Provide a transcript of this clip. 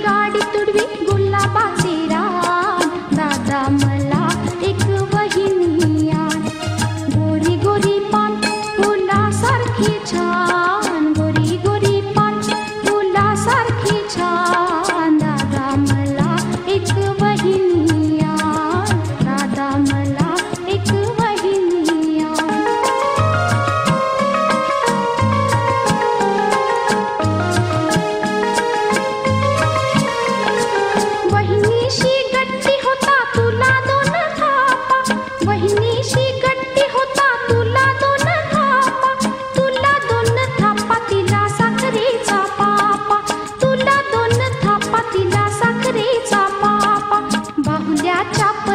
గాడి తుడివి గుళ్ళ బాసి